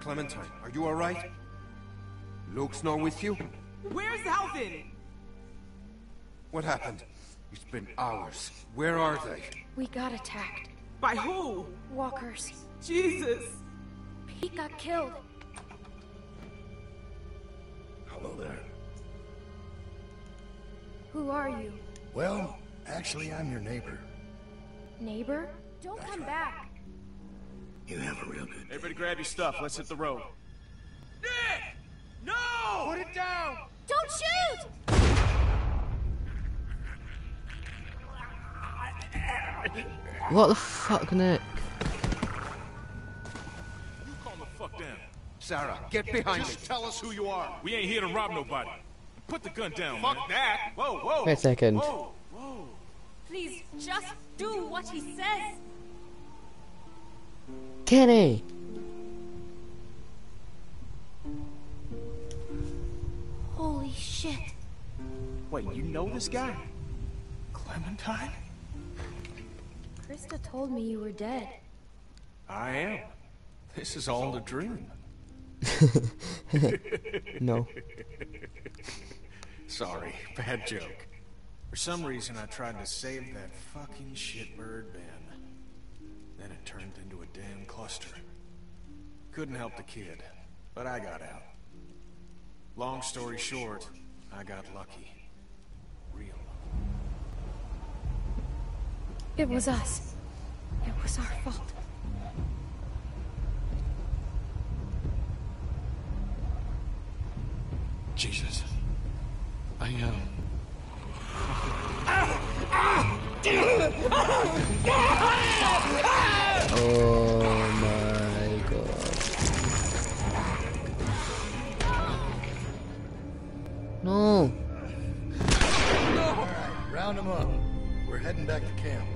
Clementine, are you alright? Luke's not with you? Where's Alvin? What happened? It's been hours. Where are they? We got attacked. By who? Walkers. Jesus. Pete got killed. Hello there. Who are you? Well, actually, I'm your neighbor. Neighbor? Don't come back. You have a real good Everybody grab your stuff. Let's hit the road. Nick! No! Put it down! Don't shoot! What the fuck, Nick? You calm the fuck down. Sarah, get behind me. Tell us who you are. We ain't here to rob nobody. Put the gun down, Fuck man. that. Whoa, whoa. Wait a second. Whoa, whoa. Please, just do what he says. Kenny! Holy shit. Wait, you know this guy? Clementine? Christa told me you were dead. I am. This is all a dream. No. Sorry, bad joke. For some reason, I tried to save that fucking shitbird Ben. Then it turned into a damn cluster. Couldn't help the kid, but I got out. Long story short, I got lucky. Real. It was us. It was our fault. Jesus. I am. Oh Round them up. We're heading back to camp.